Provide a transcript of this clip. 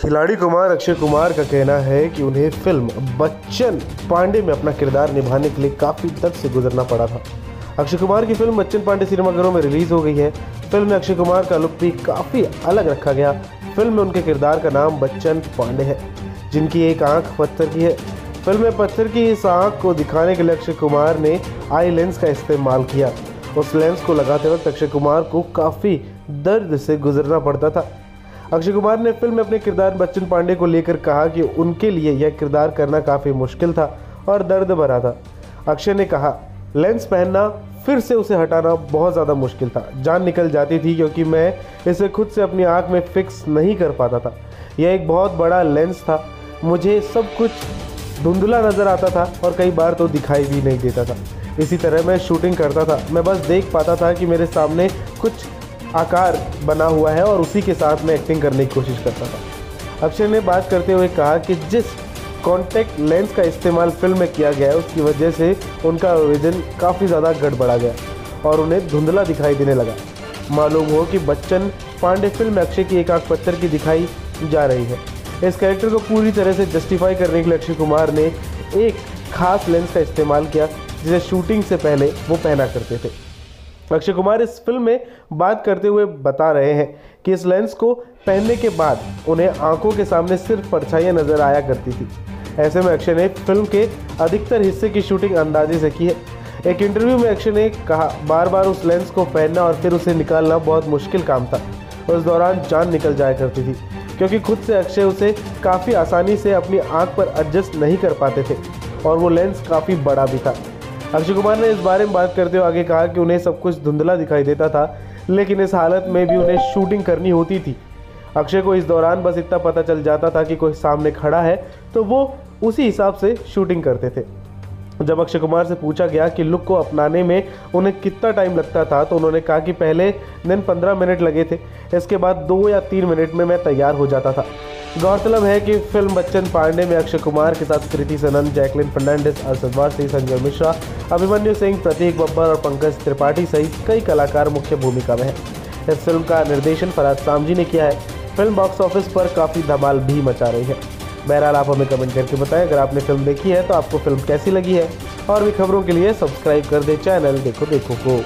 खिलाड़ी कुमार, अक्षय कुमार का कहना है कि उन्हें फ़िल्म बच्चन पांडे में अपना किरदार निभाने के लिए काफ़ी दर्द से गुजरना पड़ा था। अक्षय कुमार की फ़िल्म बच्चन पांडे सिनेमाघरों में रिलीज़ हो गई है। फ़िल्म में अक्षय कुमार का लुक भी काफ़ी अलग रखा गया। फ़िल्म में उनके किरदार का नाम बच्चन पांडे है, जिनकी एक आँख पत्थर की है। फ़िल्म में पत्थर की इस आँख को दिखाने के लिए अक्षय कुमार ने आई लेंस का इस्तेमाल किया। उस लेंस को लगाते वक्त अक्षय कुमार को काफ़ी दर्द से गुजरना पड़ता था। अक्षय कुमार ने फ़िल्म में अपने किरदार बच्चन पांडे को लेकर कहा कि उनके लिए यह किरदार करना काफ़ी मुश्किल था और दर्द भरा था। अक्षय ने कहा, लेंस पहनना, फिर से उसे हटाना बहुत ज़्यादा मुश्किल था। जान निकल जाती थी क्योंकि मैं इसे खुद से अपनी आँख में फिक्स नहीं कर पाता था। यह एक बहुत बड़ा लेंस था। मुझे सब कुछ धुंधला नज़र आता था और कई बार तो दिखाई भी नहीं देता था। इसी तरह मैं शूटिंग करता था। मैं बस देख पाता था कि मेरे सामने कुछ आकार बना हुआ है और उसी के साथ मैं एक्टिंग करने की कोशिश करता था। अक्षय ने बात करते हुए कहा कि जिस कॉन्टैक्ट लेंस का इस्तेमाल फ़िल्म में किया गया है, उसकी वजह से उनका विजन काफ़ी ज़्यादा गड़बड़ा गया और उन्हें धुंधला दिखाई देने लगा। मालूम हो कि बच्चन पांडे फ़िल्म में अक्षय की एक आँख पत्थर की दिखाई जा रही है। इस कैरेक्टर को पूरी तरह से जस्टिफाई करने के लिए अक्षय कुमार ने एक खास लेंस का इस्तेमाल किया, जिसे शूटिंग से पहले वो पहना करते थे। अक्षय कुमार इस फ़िल्म में बात करते हुए बता रहे हैं कि इस लेंस को पहनने के बाद उन्हें आँखों के सामने सिर्फ़ परछाइयाँ नज़र आया करती थी। ऐसे में अक्षय ने फ़िल्म के अधिकतर हिस्से की शूटिंग अंदाजे से की है। एक इंटरव्यू में अक्षय ने कहा बार बार उस लेंस को पहनना और फिर उसे निकालना बहुत मुश्किल काम था उस दौरान जान निकल जाया करती थी, क्योंकि खुद से अक्षय उसे काफ़ी आसानी से अपनी आँख पर एडजस्ट नहीं कर पाते थे और वो लेंस काफ़ी बड़ा भी था। अक्षय कुमार ने इस बारे में बात करते हुए आगे कहा कि उन्हें सब कुछ धुंधला दिखाई देता था, लेकिन इस हालत में भी उन्हें शूटिंग करनी होती थी। अक्षय को इस दौरान बस इतना पता चल जाता था कि कोई सामने खड़ा है तो वो उसी हिसाब से शूटिंग करते थे। जब अक्षय कुमार से पूछा गया कि लुक को अपनाने में उन्हें कितना टाइम लगता था तो उन्होंने कहा कि पहले दिन पंद्रह मिनट लगे थे, इसके बाद दो या तीन मिनट में मैं तैयार हो जाता था। गौरतलब है कि फ़िल्म बच्चन पांडे में अक्षय कुमार के साथ कृति सनन, जैकलिन फर्नांडिस अरसदवार सिंह संजय मिश्रा, अभिमन्यु सिंह, प्रतीक बब्बर और पंकज त्रिपाठी सहित कई कलाकार मुख्य भूमिका में हैं। इस फ़िल्म का निर्देशन फराज सामजी ने किया है। फ़िल्म बॉक्स ऑफ़िस पर काफ़ी धमाल भी मचा रही है। बहरहाल, आप हमें कमेंट करके बताएँ। अगर आपने फ़िल्म देखी है तो आपको फ़िल्म कैसी लगी है? और भी खबरों के लिए सब्सक्राइब कर दें चैनल देखो देखो को।